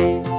Bye.